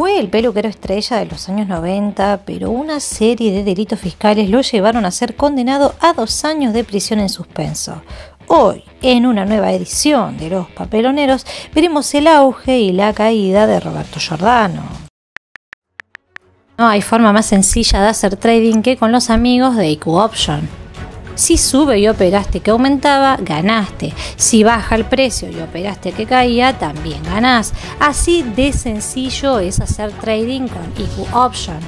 Fue el peluquero estrella de los años 90, pero una serie de delitos fiscales lo llevaron a ser condenado a dos años de prisión en suspenso. Hoy, en una nueva edición de Los Papeloneros, veremos el auge y la caída de Roberto Giordano. No hay forma más sencilla de hacer trading que con los amigos de IQ Option. Si sube y operaste que aumentaba, ganaste. Si baja el precio y operaste que caía, también ganás. Así de sencillo es hacer trading con IQ Option.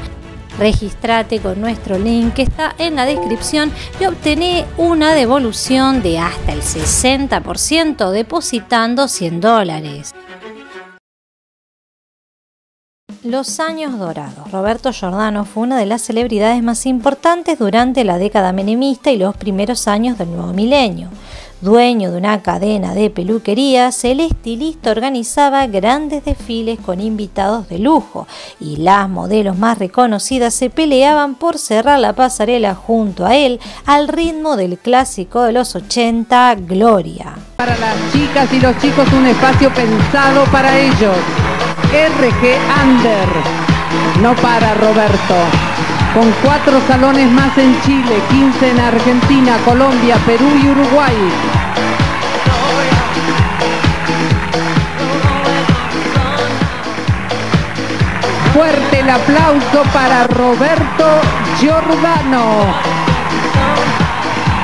Registrate con nuestro link que está en la descripción y obtené una devolución de hasta el 60% depositando 100 dólares. Los años dorados. Roberto Giordano fue una de las celebridades más importantes durante la década menemista y los primeros años del nuevo milenio. Dueño de una cadena de peluquerías, el estilista organizaba grandes desfiles con invitados de lujo y las modelos más reconocidas se peleaban por cerrar la pasarela junto a él al ritmo del clásico de los 80, Gloria. Para las chicas y los chicos un espacio pensado para ellos. RG Under, no para Roberto. Con cuatro salones más en Chile, 15 en Argentina, Colombia, Perú y Uruguay. Fuerte el aplauso para Roberto Giordano.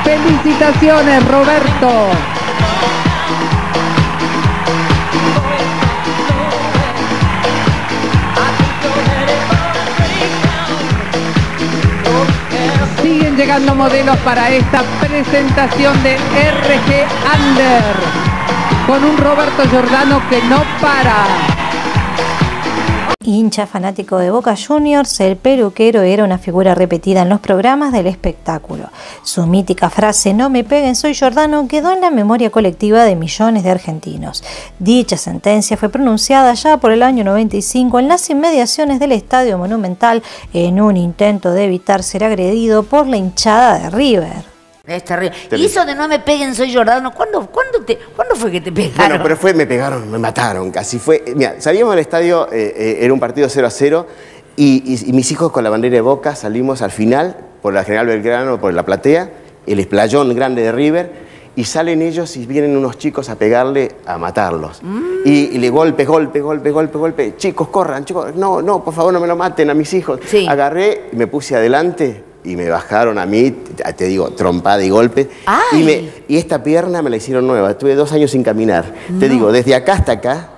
Felicitaciones, Roberto. Llegando modelos para esta presentación de RG Under con un Roberto Giordano que no para. Hincha fanático de Boca Juniors, el peluquero era una figura repetida en los programas del espectáculo. Su mítica frase No me peguen, soy Giordano quedó en la memoria colectiva de millones de argentinos. Dicha sentencia fue pronunciada ya por el año 95 en las inmediaciones del Estadio Monumental en un intento de evitar ser agredido por la hinchada de River. Es terrible. Y eso de no me peguen, soy Jordano, ¿cuándo, cuándo, te, ¿cuándo fue que te pegaron? Bueno, pero fue, me pegaron, me mataron casi. Fue, mira, salíamos del estadio, eh, eh, era un partido 0 a 0, y, y- y mis hijos con la bandera de Boca salimos al final, por la General Belgrano, por la platea, el esplayón grande de River, y salen ellos y vienen unos chicos a pegarle, a matarlos. Y, y le golpe, golpe, golpe, golpe, golpe. Chicos, corran, chicos. No, no, por favor, no me lo maten a mis hijos. Sí. Agarré y me puse adelante y me bajaron a mí, te, digo, trompada y golpe. ¡Ay! Y, me- y esta pierna me la hicieron nueva. Estuve dos años sin caminar. Te digo, desde acá hasta acá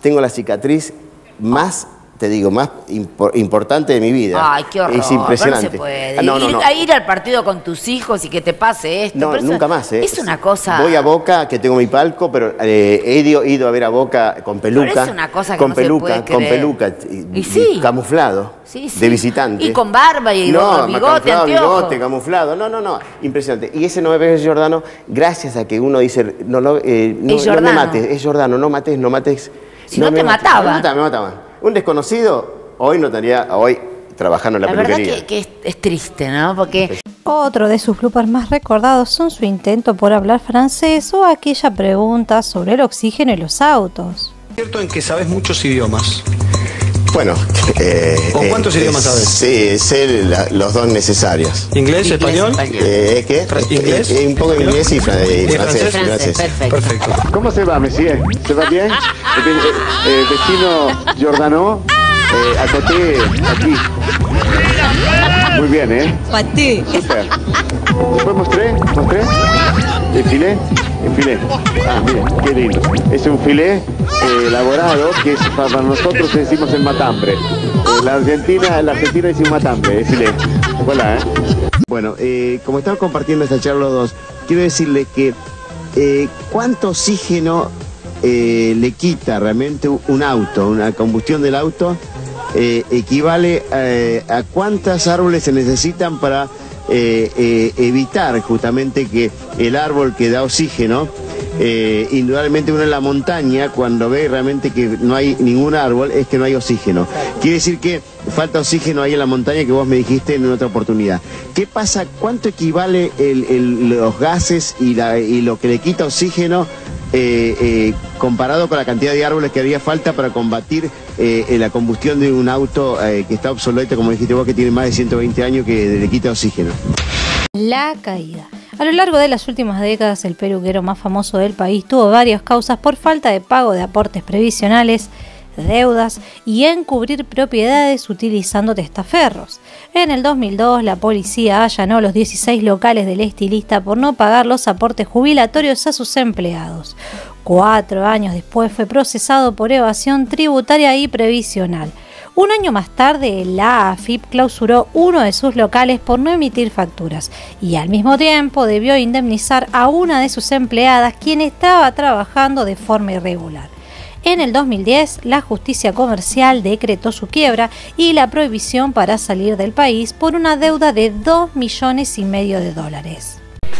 tengo la cicatriz más, te digo, más impo- importante de mi vida. Ay, qué horror. Es impresionante. No se puede. Ah, No, no, ir, no. A ir al partido con tus hijos y que te pase esto. No, eso nunca más. ¿eh? Es una cosa. Voy a Boca, que tengo mi palco, pero eh, he ido, ido a ver a Boca con peluca. Pero es una cosa que con no se peluca, puede con peluca. Y sí. Camuflado. Sí, sí. De visitante. Y con barba y no, bigote, bigote, camuflado. No, no, no. Impresionante. Y ese no me pega Jordano, gracias a que uno dice, no, lo- eh, no, Es no me mates, es Jordano, no mates, no mates. Si no me te mates. mataba. Me me mataban. Un desconocido, hoy no estaría, hoy trabajando en la, La verdad peluquería. que, que es, es triste, ¿no? Porque Otro de sus bloopers más recordados son su intento por hablar francés o aquella pregunta sobre el oxígeno y los autos. cierto en que sabes muchos idiomas. Bueno, eh, ¿Con eh, cuántos idiomas eh, sabes? Sí, sé la- los dos necesarios. ¿Inglés, español? Eh, ¿Qué? Fra- ¿Inglés? Eh, un poco de inglés y, fra- y ¿Y francés. francés? francés, perfecto. Perfecto. ¿Cómo se va, Messier? ¿Se va bien? Eh, eh, eh, vecino Giordano, eh, acoté aquí. Muy bien, ¿eh? Super. Después mostré, mostré. El filé, el filé. Ah, miren, qué lindo. Es un filé eh, elaborado que para nosotros decimos el matambre. La Argentina, la Argentina dice un matambre, es filé. Hola, ¿eh? Bueno, eh, como estamos compartiendo esta charla los dos, quiero decirle que eh, cuánto oxígeno le quita realmente un auto, una combustión del auto, equivale a cuántos árboles se necesitan para eh, eh, evitar justamente que el árbol que da oxígeno, eh, indudablemente uno en la montaña, cuando ve realmente que no hay ningún árbol, es que no hay oxígeno. Quiere decir que falta oxígeno ahí en la montaña que vos me dijiste en otra oportunidad. ¿Qué pasa? ¿Cuánto equivale los gases y lo que le quita oxígeno eh, eh, comparado con la cantidad de árboles que haría falta para combatir eh, la combustión de un auto que está obsoleto, como dijiste vos, que tiene más de 120 años que le quita oxígeno. La caída. A lo largo de las últimas décadas, el peluquero más famoso del país tuvo varias causas por falta de pago de aportes previsionales, deudas y encubrir propiedades utilizando testaferros. En el 2002, la policía allanó los 16 locales del estilista por no pagar los aportes jubilatorios a sus empleados. Cuatro años después fue procesado por evasión tributaria y previsional. Un año más tarde, la AFIP clausuró uno de sus locales por no emitir facturas y al mismo tiempo debió indemnizar a una de sus empleadas quien estaba trabajando de forma irregular. En el 2010, la justicia comercial decretó su quiebra y la prohibición para salir del país por una deuda de 2 millones y medio de dólares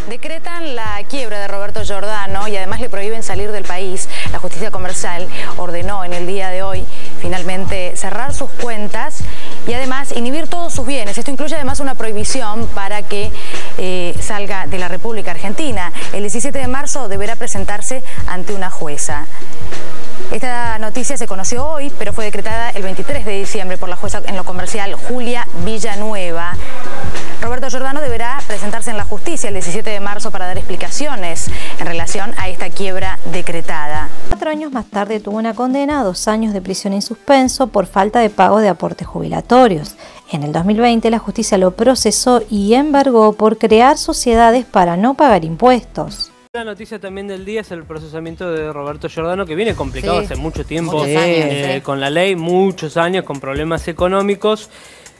decretan la quiebra de Roberto Giordano y además le prohíben salir del país. La justicia comercial ordenó en el día de hoy finalmente cerrar sus cuentas y además inhibir todos sus bienes. Esto incluye además una prohibición para que eh, salga de la República Argentina. El 17 de marzo deberá presentarse ante una jueza. Esta noticia se conoció hoy, pero fue decretada el 23 de diciembre por la jueza en lo comercial Julia Villanueva. Roberto Giordano deberá presentarse en la justicia el 17 de marzo para dar explicaciones en relación a esta quiebra decretada. Cuatro años más tarde tuvo una condena a dos años de prisión en suspenso por falta de pago de aportes jubilatorios. En el 2020 la justicia lo procesó y embargó por crear sociedades para no pagar impuestos. La noticia también del día es el procesamiento de Roberto Giordano, que viene complicado hace mucho tiempo eh, con la ley, muchos años, con problemas económicos,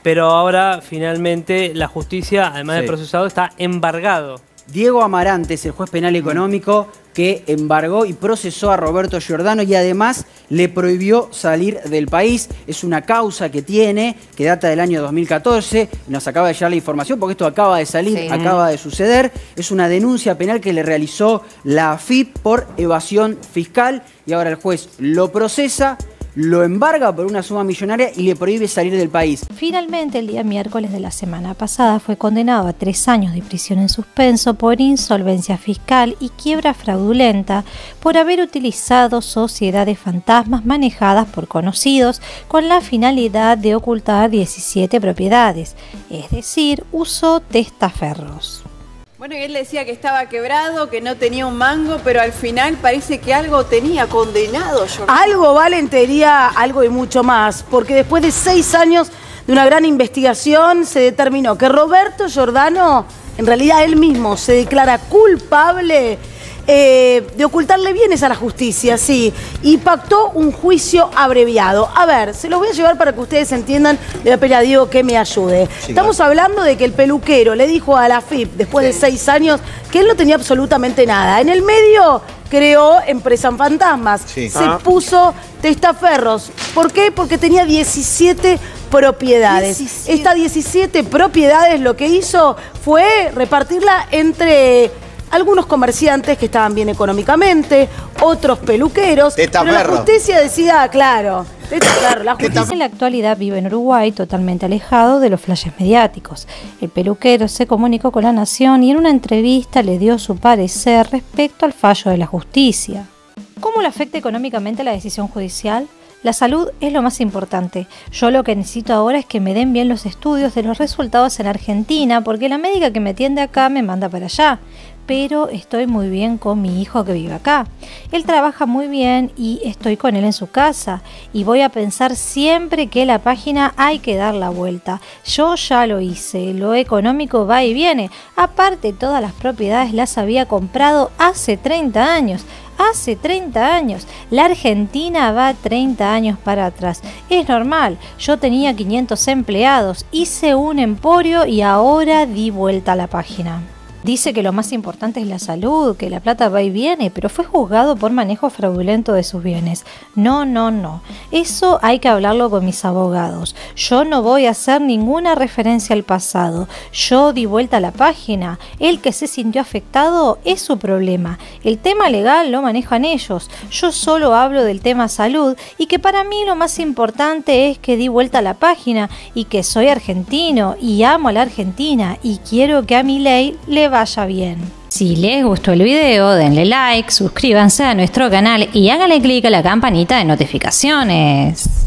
pero ahora finalmente la justicia, además de procesado, está embargado. Diego Amarantes, el juez penal económico, que embargó y procesó a Roberto Giordano y además le prohibió salir del país. Es una causa que tiene, que data del año 2014. Nos acaba de llegar la información porque esto acaba de salir, acaba de suceder. Es una denuncia penal que le realizó la AFIP por evasión fiscal y ahora el juez lo procesa lo embarga por una suma millonaria y le prohíbe salir del país. Finalmente, el día miércoles de la semana pasada fue condenado a tres años de prisión en suspenso por insolvencia fiscal y quiebra fraudulenta por haber utilizado sociedades fantasmas manejadas por conocidos con la finalidad de ocultar 17 propiedades, es decir, usó testaferros. Bueno, y él decía que estaba quebrado, que no tenía un mango, pero al final parece que algo tenía condenado. Algo, Valentería, algo y mucho más, porque después de seis años de una gran investigación se determinó que Roberto Giordano, en realidad él mismo, se declara culpable eh, de ocultarle bienes a la justicia, sí, y pactó un juicio abreviado. A ver, se los voy a llevar para que ustedes entiendan, le voy a pedir a Diego que me ayude. Estamos hablando de que el peluquero le dijo a la FIP, después de seis años, que él no tenía absolutamente nada. En el medio creó Empresa Fantasmas, se ah. puso testaferros. ¿Por qué? Porque tenía 17 propiedades. Estas 17 propiedades lo que hizo fue repartirla entre algunos comerciantes que estaban bien económicamente, otros peluqueros. pero la justicia decía, claro, claro, la justicia en la actualidad vive en Uruguay totalmente alejado de los flashes mediáticos. El peluquero se comunicó con la Nación y en una entrevista le dio su parecer respecto al fallo de la justicia. ¿Cómo le afecta económicamente la decisión judicial? La salud es lo más importante. Yo lo que necesito ahora es que me den bien los estudios de los resultados en Argentina, porque la médica que me atiende acá me manda para allá pero estoy muy bien con mi hijo que vive acá. Él trabaja muy bien y estoy con él en su casa y voy a pensar siempre que la página hay que dar la vuelta. Yo ya lo hice, lo económico va y viene. Aparte, todas las propiedades las había comprado hace 30 años. Hace 30 años. La Argentina va 30 años para atrás. Es normal. Yo tenía 500 empleados, hice un emporio y ahora di vuelta a la página. Dice que lo más importante es la salud, que la plata va y viene, pero fue juzgado por manejo fraudulento de sus bienes. No, no, no. Eso hay que hablarlo con mis abogados. Yo no voy a hacer ninguna referencia al pasado. Yo di vuelta a la página. El que se sintió afectado es su problema. El tema legal lo manejan ellos. Yo solo hablo del tema salud y que para mí lo más importante es que di vuelta a la página y que soy argentino y amo a la Argentina y quiero que a mi ley le vaya bien. Si les gustó el video, denle like, suscríbanse a nuestro canal y háganle clic a la campanita de notificaciones.